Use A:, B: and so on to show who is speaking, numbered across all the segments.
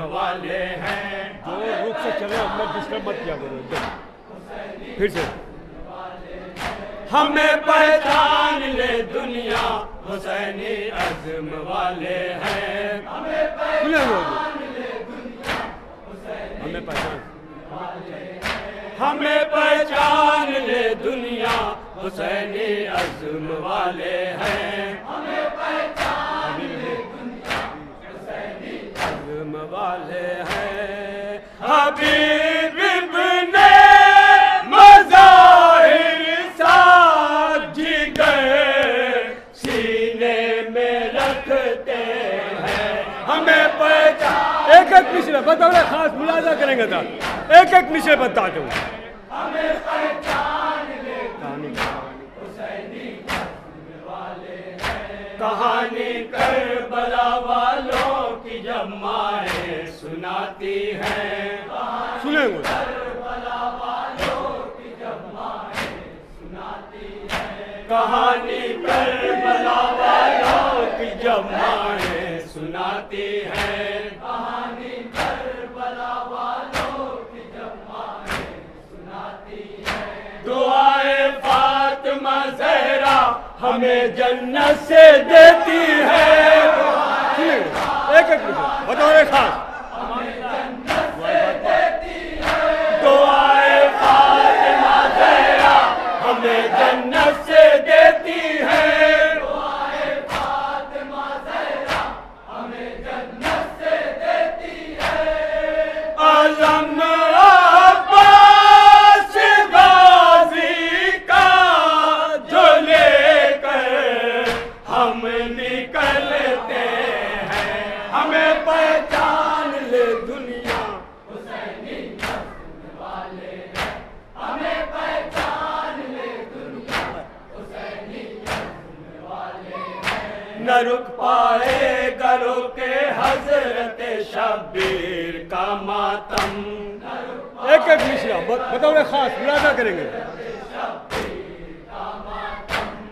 A: والے ہیں۔
B: جو رخ سے چلے ہم ڈسٹرب مت کیا کرو پھر سے۔
A: ہمیں پہچان لے دنیا حسینی عزم والے ہیں۔
B: سنے لوگ ہمیں پہچان
A: ہمیں پہچان لے دنیا حسینی عزم والے ہیں۔ عزم والے ہیں حبیب ابن مظاہر ساتھ جگر سینے میں رکھتے ہیں۔ ہمیں پہچان
B: ایک ایک مشرے بتاؤ خاص ملازہ کریں گے تھا ایک ایک مشرے بتا دوں
A: کہانی کربلا والوں کی جب مائیں سناتی ہیں۔
B: سنیں گے۔
A: کہانی کربلا والوں کی جب مائیں سناتی ہیں۔ کہانی کربلا والوں کی جب مائیں سناتی ہیں۔ دعائیں فاطمہ زہرا ہمیں جنت سے دیتی ہے۔
B: ایک ایک مشرے بتاؤ خاص۔
A: نہ رک پائے گرو کے حضرت شبیر کا ماتم۔
B: ایک ایک مشرا بتاؤ خاص ملازہ کریں گے۔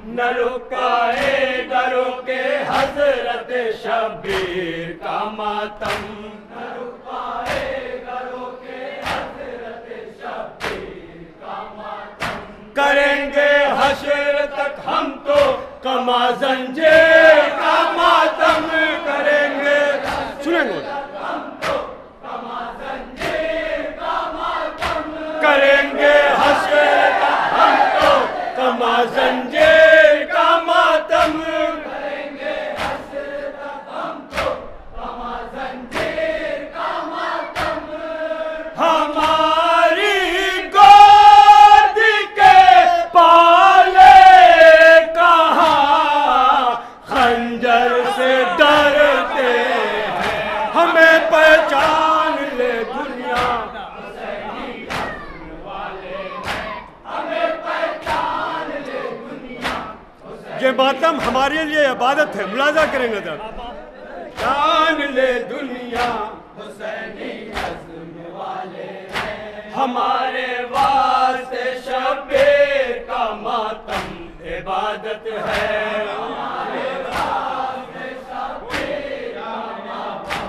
A: نہ رکائے گرو کے حضرت شبیر کا ماتم۔ نہ رکائے گرو کے حضرت شبیر کا ماتم۔ کریں گے حشر تک ہم تو کما
B: ہے، ملازہ کریں گے تھا
A: جان لے دنیا، حسینی عزم والے ہمارے واسطے شبیر کا ماتم عبادت ہے۔ ہمارے واسطے شبیر کا ماتم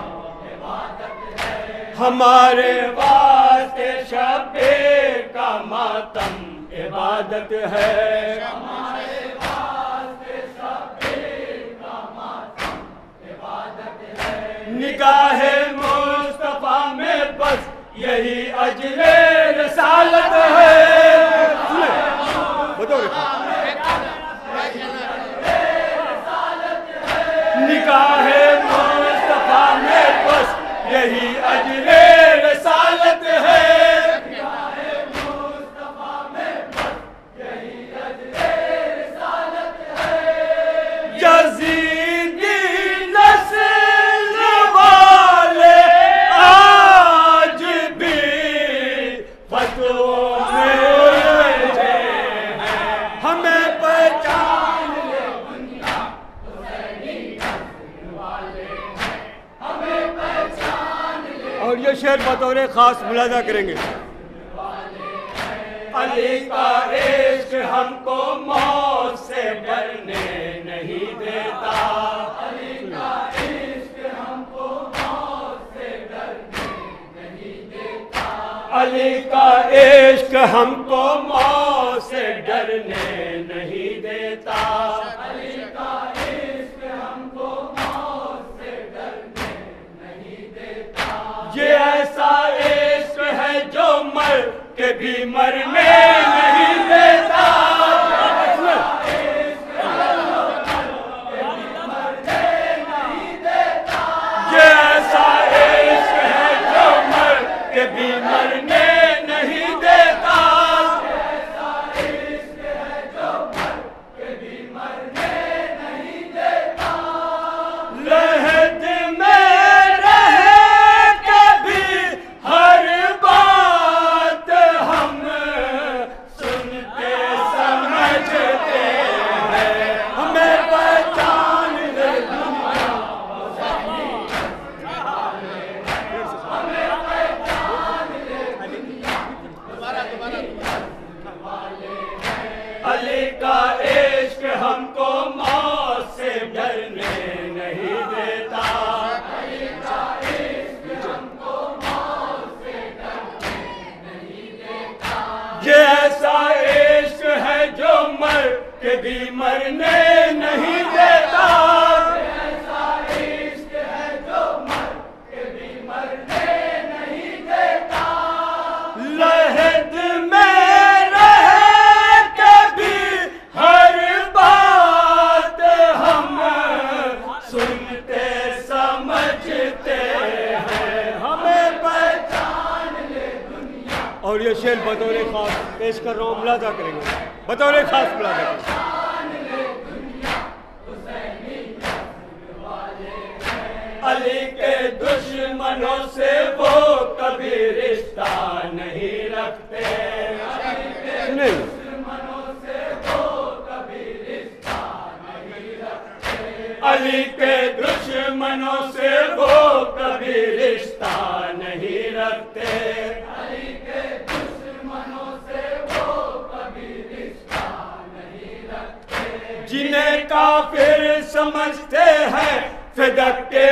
A: عبادت ہے۔ ہمارے واسطے شبیر کا ماتم عبادت ہے۔ نگاہ مصطفیٰ میں بس یہی اجل رسالت ہے۔
B: خاص ملازہ کریں گے۔
A: علی کا عشق ہم کو موت سے ڈرنے نہیں دیتا۔ علی کا عشق ہم کو موت سے ڈرنے علی کا عشق ہم کو موت سے ڈرنے نہیں دیتا۔ کہ بھی مرنے نہیں دیتا۔ ہیں۔ ہمیں پہچان
B: اور یہ شعر بطور خاص پیش کر رہا ہوں ملازہ کریں گے۔ بطور خاص ملازہ کریں گے
A: علی کے دشمنوں سے وہ کبھی رشتہ نہیں رکھتے۔
B: سنیں
A: علی کے دشمنوں سے وہ کبھی رشتہ نہیں رکھتے۔ جنہیں کافر سمجھتے ہیں فدق کے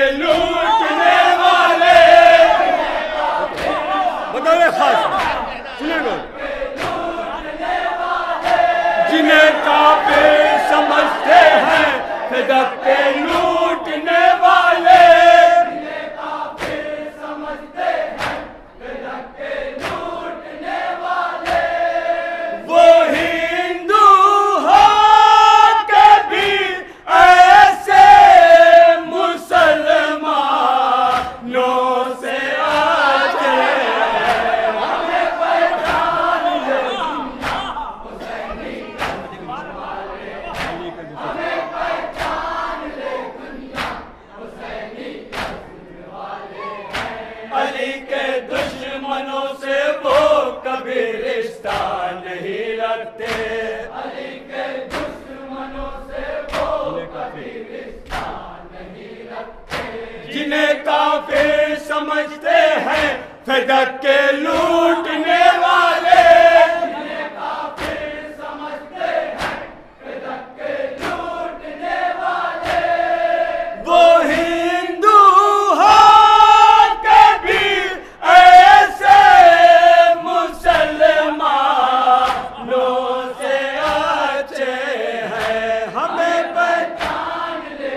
A: ہیں۔ ہمیں پہچان لے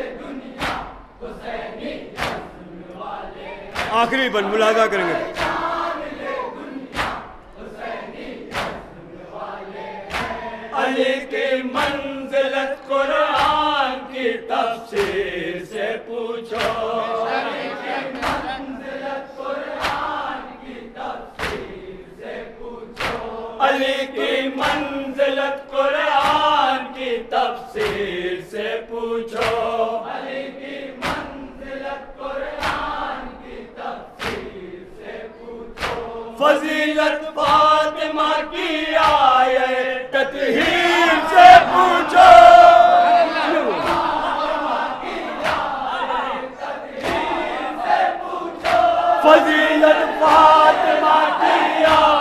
B: آخری بن ملازہ کریں گے۔
A: منزلت قرآن کی تفسیر سے پوچھو۔ فضیلت فاطمہ کی آئے تطہیر سے پوچھو۔ فضیلت فاطمہ کی آئے